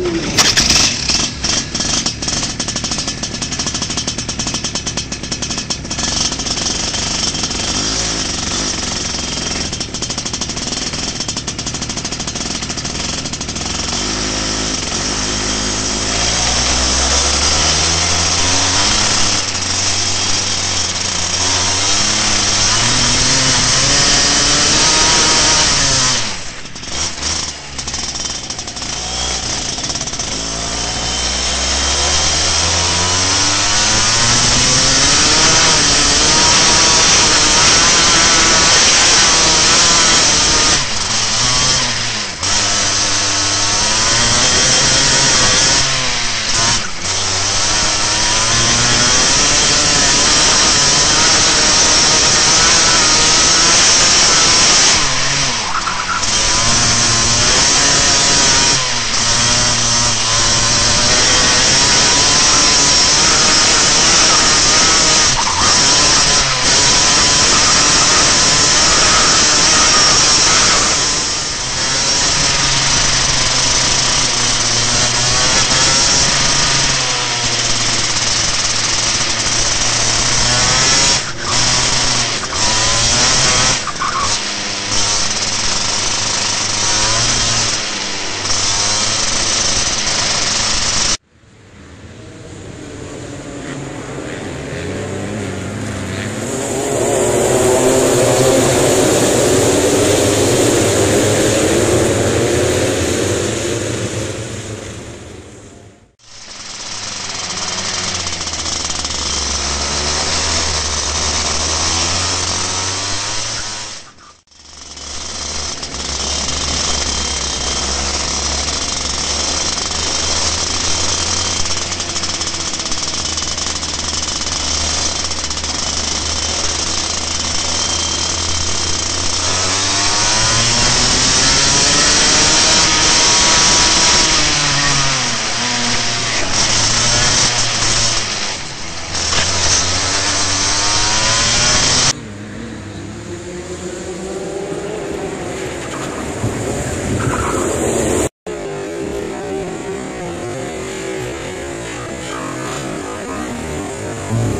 Thank you. Thank.